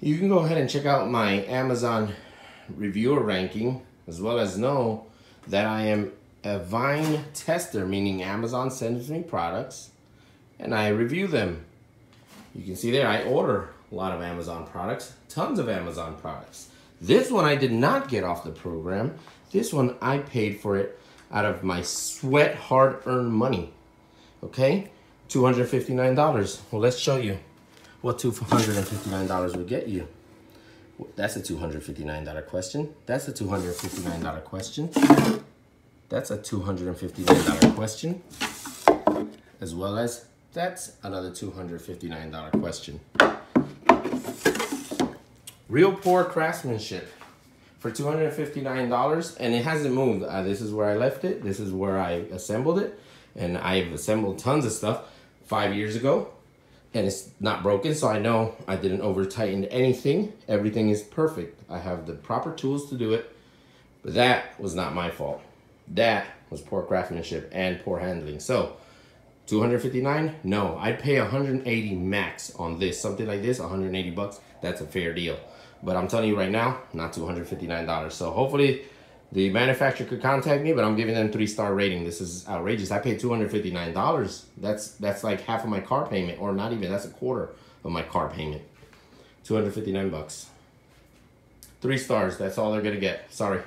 You can go ahead and check out my Amazon reviewer ranking, as well as know that I am a Vine tester, meaning Amazon sends me products and I review them. You can see there, I order a lot of Amazon products, tons of Amazon products. This one I did not get off the program. This one I paid for it out of my sweat hard earned money. Okay, $259. Well, let's show you what $259 will get you. That's a $259 question. That's a $259 question. That's a $259 question. As well as that's another $259 question. Real poor craftsmanship for $259 and it hasn't moved. Uh, this is where I left it. This is where I assembled it. And I've assembled tons of stuff five years ago and it's not broken. So I know I didn't over tighten anything. Everything is perfect. I have the proper tools to do it, but that was not my fault. That was poor craftsmanship and poor handling. So 259 no i'd pay 180 max on this something like this 180 bucks that's a fair deal but i'm telling you right now not 259 dollars so hopefully the manufacturer could contact me but i'm giving them three star rating. This is outrageous. I paid 259 dollars. That's that's like half of my car payment or not even that's a quarter of my car payment. 259 bucks. Three stars that's all they're gonna get. Sorry